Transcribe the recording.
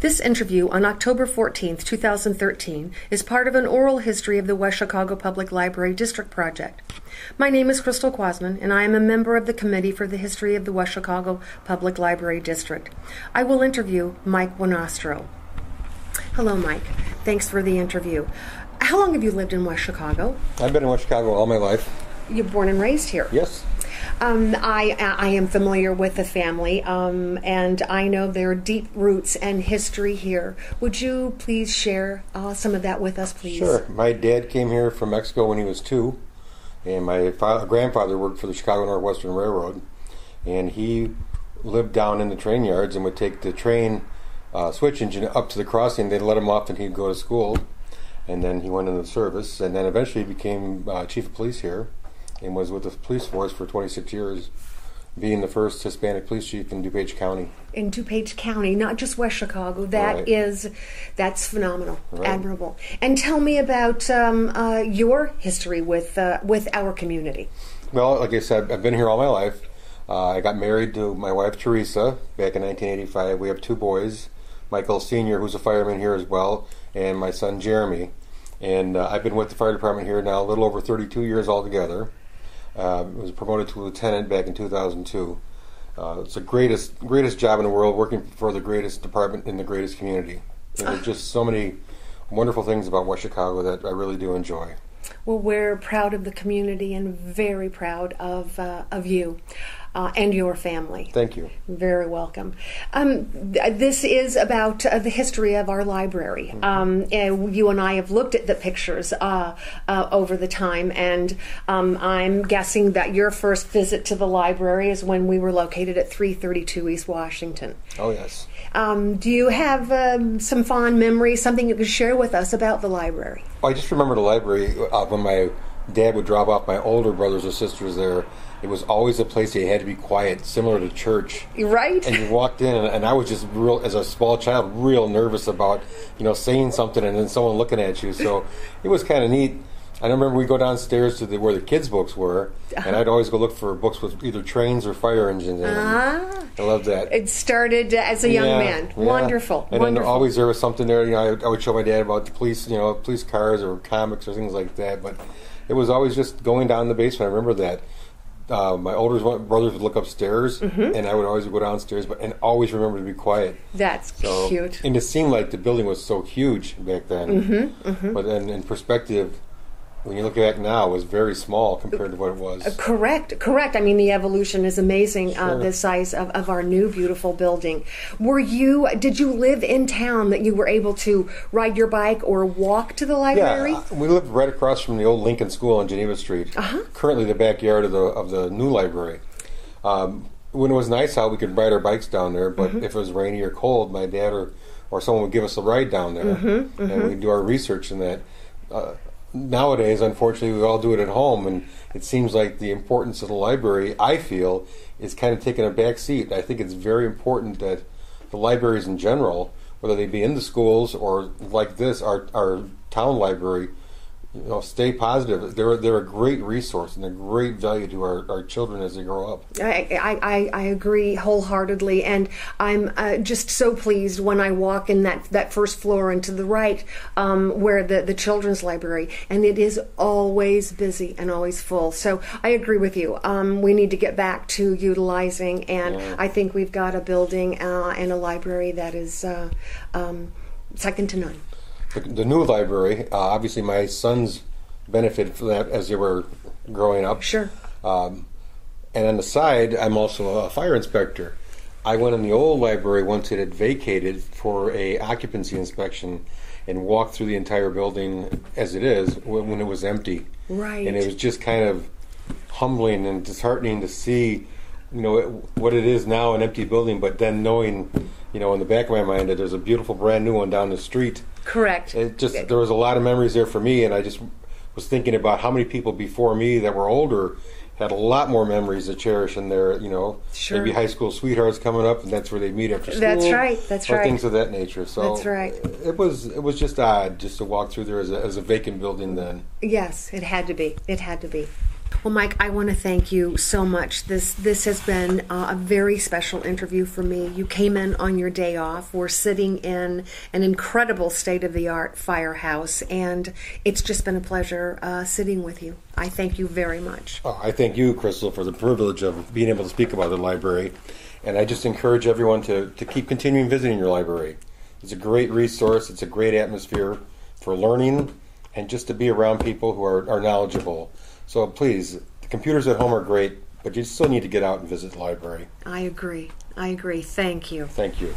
This interview on October 14, 2013, is part of an oral history of the West Chicago Public Library District Project. My name is Crystal Quasman, and I am a member of the Committee for the History of the West Chicago Public Library District. I will interview Mike Buenrostro. Hello, Mike. Thanks for the interview. How long have you lived in West Chicago? I've been in West Chicago all my life. You're born and raised here. Yes. Um, I, I am familiar with the family, um, and I know there are deep roots and history here. Would you please share uh, some of that with us, please? Sure. My dad came here from Mexico when he was two, and my fa- grandfather worked for the Chicago Northwestern Railroad, and he lived down in the train yards and would take the train uh, switch engine up to the crossing. They'd let him off, and he'd go to school, and then he went into the service, and then eventually he became uh, chief of police here and was with the police force for 26 years, being the first Hispanic police chief in DuPage County. In DuPage County, not just West Chicago. That Right. is, that's phenomenal, Right. admirable. And tell me about um, uh, your history with uh, with our community. Well, like I said, I've been here all my life. Uh, I got married to my wife Teresa back in 1985. We have two boys, Michael Senior, who's a fireman here as well, and my son Jeremy. And uh, I've been with the fire department here now a little over 32 years altogether. Uh, was promoted to lieutenant back in 2002. Uh, it's the greatest greatest job in the world, working for the greatest department in the greatest community. And there's just so many wonderful things about West Chicago that I really do enjoy. Well, we're proud of the community and very proud of uh, of you uh, and your family. Thank you. Very welcome. Um, th- this is about uh, the history of our library. Um, and you and I have looked at the pictures uh, uh, over the time, and um, I'm guessing that your first visit to the library is when we were located at 332 East Washington. Oh yes. Um, do you have um, some fond memories, something you could share with us about the library? I just remember the library uh, when my dad would drop off my older brothers or sisters there. It was always a place that you had to be quiet, similar to church. Right? And you walked in, and, and I was just real, as a small child, real nervous about, you know, saying something and then someone looking at you. So it was kind of neat. I remember we go downstairs to the, where the kids' books were, and I'd always go look for books with either trains or fire engines in them. Ah. I love that. It started as a young Yeah, man. yeah. Wonderful. And wonderful. then always there was something there. You know, I, I would show my dad about the police, you know, police cars or comics or things like that. But it was always just going down the basement. I remember that. Uh, my older brothers would look upstairs, Mm-hmm. and I would always go downstairs, but and always remember to be quiet. That's So, cute. And it seemed like the building was so huge back then. Mm-hmm, But then in perspective, when you look back now, it was very small compared to what it was. Correct, correct. I mean, the evolution is amazing. Uh, the size of, of our new beautiful building. Were you? Did you live in town that you were able to ride your bike or walk to the library? Yeah, uh, we lived right across from the old Lincoln School on Geneva Street. Uh-huh. Currently, the backyard of the of the new library. Um, when it was nice out, we could ride our bikes down there. But Mm-hmm. if it was rainy or cold, my dad or or someone would give us a ride down there, Mm-hmm, and we'd do our research in that. Uh, nowadays, unfortunately, we all do it at home, and it seems like the importance of the library, I feel, is kind of taking a back seat. I think it's very important that the libraries in general, whether they be in the schools or like this, our our town library, you know, stay positive. They're they're a great resource and a great value to our, our children as they grow up. I, I, I- agree wholeheartedly, and I'm uh, just so pleased when I walk in that, that first floor and to the right, um, where the, the children's library, and it is always busy and always full. So I agree with you. Um, we need to get back to utilizing, and Yeah. I think we've got a building uh, and a library that is uh, um, second to none. The, the new library, uh, obviously, my sons benefited from that as they were growing up. Sure. Um, and on the side, I'm also a fire inspector. I went in the old library once it had vacated for a occupancy inspection and walked through the entire building as it is when, when it was empty. Right. And it was just kind of humbling and disheartening to see, you know, it, what it is now an empty building, but then knowing, you know, in the back of my mind that there's a beautiful brand new one down the street. Correct. It just there was a lot of memories there for me, and I just was thinking about how many people before me that were older had a lot more memories to cherish in their, you know, Sure. maybe high school sweethearts coming up, and that's where they meet after school. That's right, that's or right. Things of that nature. So That's right. It was it was just odd just to walk through there as a, as a vacant building then. Yes, it had to be. It had to be. Well, Mike, I want to thank you so much. This this has been uh, a very special interview for me. You came in on your day off. We're sitting in an incredible state of the art firehouse, and it's just been a pleasure uh, sitting with you. I thank you very much. Oh, I thank you, Crystal, for the privilege of being able to speak about the library. And I just encourage everyone to, to keep continuing visiting your library. It's a great resource, it's a great atmosphere for learning and just to be around people who are, are knowledgeable. So please, the computers at home are great, but you still need to get out and visit the library. I agree. I agree. Thank you. Thank you.